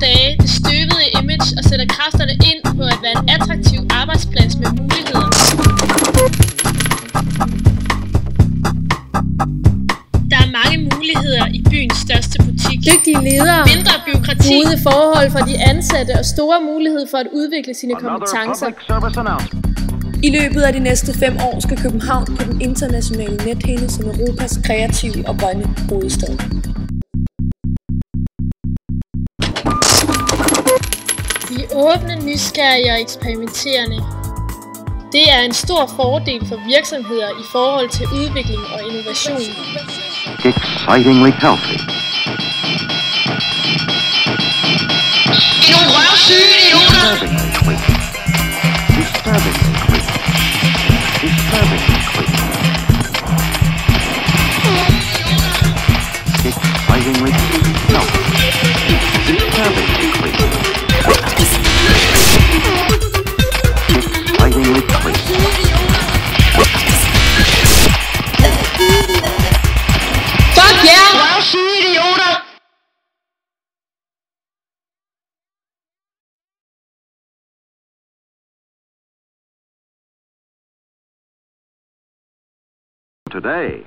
dage det støvede image og sætter kræfterne ind på at være en attraktiv arbejdsplads med muligheder. Der er mange muligheder i byens største butik. Dygtige ledere, Mindre byråkrati, gode forhold for de ansatte og store muligheder for at udvikle sine kompetencer. I løbet af de næste fem år skal København på den internationale nethinde som Europas kreative og grønne hovedstad. Vi er åbne, nysgerrige og eksperimenterende. Det er en stor fordel for virksomheder i forhold til udvikling og innovation. Excitingly healthy. Disturbingly clean. Disturbingly Today.